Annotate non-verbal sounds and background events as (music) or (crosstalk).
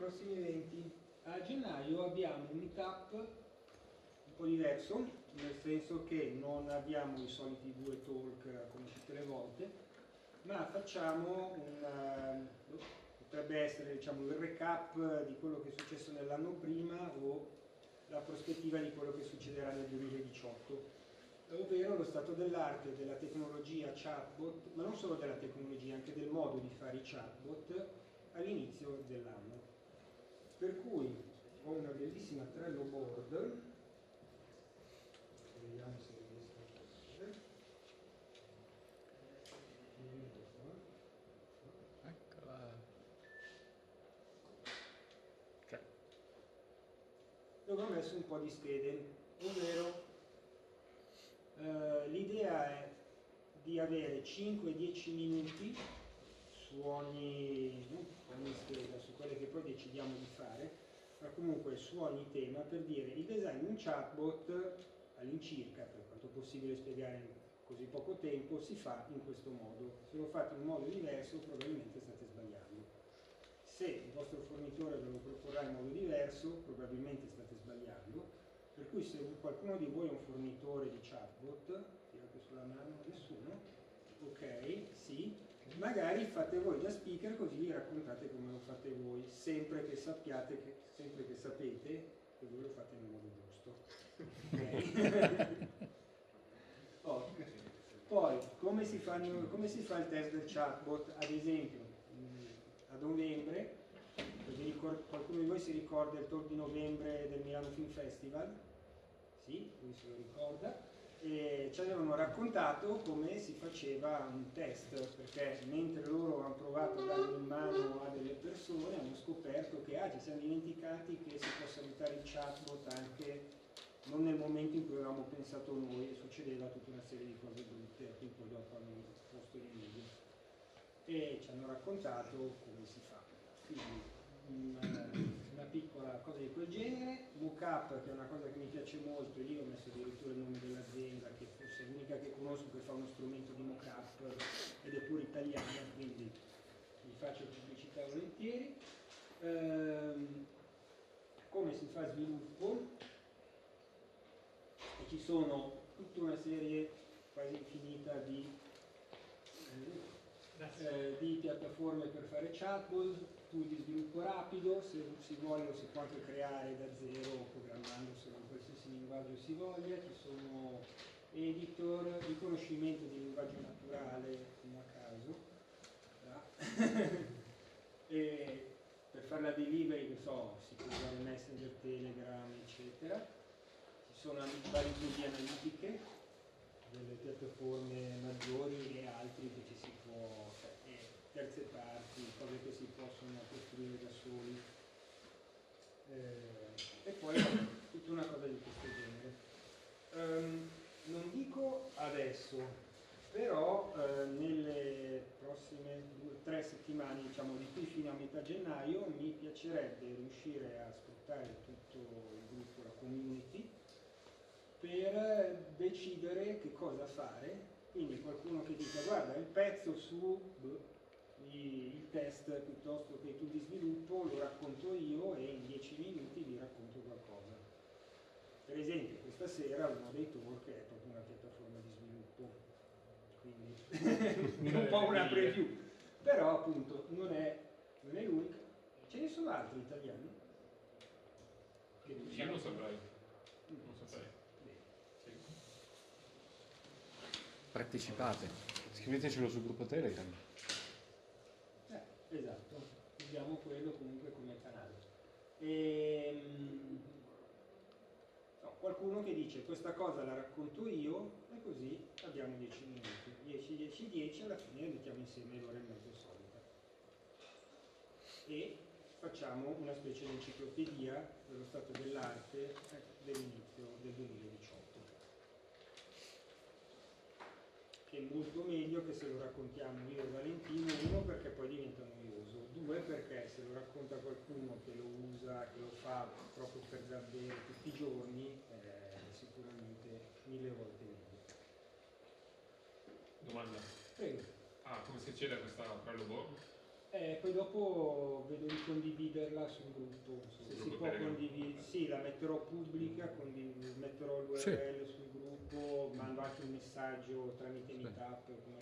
prossimi eventi. A gennaio abbiamo un meetup un po' diverso, nel senso che non abbiamo i soliti due talk come tutte le volte, ma facciamo un, uh, potrebbe essere diciamo, il recap di quello che è successo nell'anno prima o la prospettiva di quello che succederà nel 2018 ovvero lo stato dell'arte della tecnologia chatbot, ma non solo della tecnologia, anche del modo di fare i chatbot all'inizio dell'anno. Per cui ho una bellissima Trello board, vediamo se riesco a vedere. Eccola. Ok. Dove ho messo un po' di schede, ovvero eh, l'idea è di avere 5-10 minuti su ogni, ogni scheda, su quelle che poi decidiamo di fare, ma comunque su ogni tema per dire il design di un chatbot all'incirca, per quanto possibile spiegare in così poco tempo, si fa in questo modo. Se lo fate in un modo diverso probabilmente state sbagliando. Se il vostro fornitore ve lo proporrà in modo diverso, probabilmente state sbagliando per cui se qualcuno di voi è un fornitore di chatbot, tirate sulla mano nessuno, ok, sì, magari fate voi da speaker così gli raccontate come lo fate voi, sempre che sappiate, che, sempre che sapete che voi lo fate nel modo giusto. (laughs) Okay. oh. Poi, come si, fanno, come si, fa il test del chatbot? Ad esempio, a novembre, qualcuno di voi si ricorda il talk di novembre del Milano Film Festival? sì, lui se lo ricorda, e ci avevano raccontato come si faceva un test, perché mentre loro hanno provato a darlo in mano a delle persone hanno scoperto che ah, ci siamo dimenticati che si può salutare il chatbot anche non nel momento in cui avevamo pensato noi e succedeva tutta una serie di cose brutte a poi dopo hanno posto in video e ci hanno raccontato come si fa. Quindi, una, una, piccola cosa di quel Mockup che è una cosa che mi piace molto e lì ho messo addirittura il nome dell'azienda che forse è l'unica che conosco che fa uno strumento di Mockup ed è pure italiana quindi vi faccio pubblicità volentieri. Ehm, come si fa sviluppo? E ci sono tutta una serie quasi infinita di eh, eh, di piattaforme per fare chatbot, tool di sviluppo rapido, se si vuole lo si può anche creare da zero programmandoselo in qualsiasi linguaggio si voglia, ci sono editor, riconoscimento di linguaggio naturale fino a caso, (laughs) per fare la delivery, so, si può usare Messenger, Telegram, eccetera, ci sono vari di analitiche, delle piattaforme maggiori e altri che ci si può, cioè, terze parti, cose che si possono Eh, e poi tutta una cosa di questo genere. Um, non dico adesso, però eh, nelle prossime due, tre settimane, diciamo di qui fino a metà gennaio, mi piacerebbe riuscire a sfruttare tutto il gruppo, la community, per decidere che cosa fare. Quindi qualcuno che dica guarda il pezzo su il test piuttosto che tu di sviluppo lo racconto io e in 10 minuti vi racconto qualcosa. Per esempio questa sera uno dei talk è proprio una piattaforma di sviluppo, quindi (laughs) un po' una preview, però appunto non è, non è l'unica. Ce ne sono altri italiani? Che Io non saprei. Non saprei. Partecipate. Scrivetecelo sul gruppo Telegram. Quello comunque come canale. E, ehm, no, qualcuno che dice questa cosa la racconto io e così abbiamo 10 minuti. 10, 10, 10, alla fine mettiamo insieme l'ora e mezzo solita. E facciamo una specie di enciclopedia dello stato dell'arte eh, dell'inizio del 2018 che è molto meglio che se lo raccontiamo io e Valentino, uno perché poi diventa noioso, due perché se lo racconta qualcuno che lo usa, che lo fa proprio per davvero tutti i giorni, è sicuramente mille volte meglio. Domanda. Prego. Ah, come si accede a questa Trello Board? Eh, poi dopo vedo di condividerla sul gruppo, se Sul si gruppo può Telegram. condividere, sì, la metterò pubblica, condiv- metterò l'URL sul gruppo, mando anche un messaggio tramite Sì. Meetup come